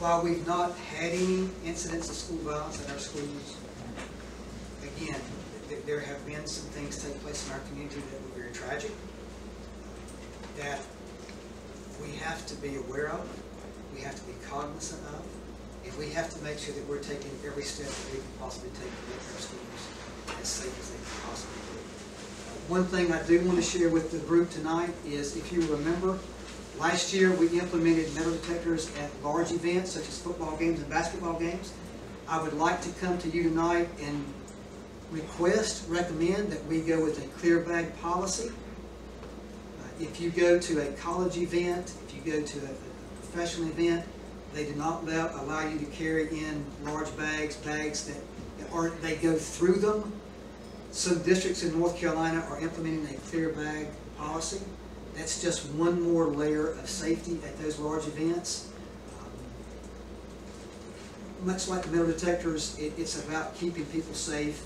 while we've not had any incidents of school violence in our schools, again, th- there have been some things take place in our community that were very tragic, that we have to be aware of, we have to be cognizant of, and we have to make sure that we're taking every step that we can possibly take to make our schools as safe as they can possibly be. One thing I do want to share with the group tonight is, if you remember, last year we implemented metal detectors at large events such as football games and basketball games. I would like to come to you tonight and request, recommend that we go with a clear bag policy. Uh, If you go to a college event, if you go to a a professional event, they do not allow, allow you to carry in large bags, bags that aren't, they go through them. Some districts in North Carolina are implementing a clear bag policy. That's just one more layer of safety at those large events. Um, Much like the metal detectors, it, it's about keeping people safe,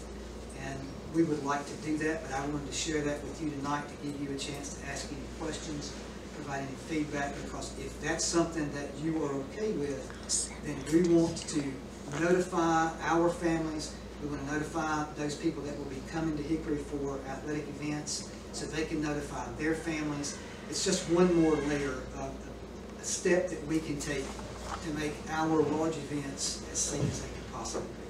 and we would like to do that, but I wanted to share that with you tonight to give you a chance to ask any questions, provide any feedback, because if that's something that you are okay with, then we want to notify our families, we want to notify those people that will be coming to Hickory for athletic events, so they can notify their families. It's just one more layer of, a step that we can take to make our large events as safe as they can possibly be.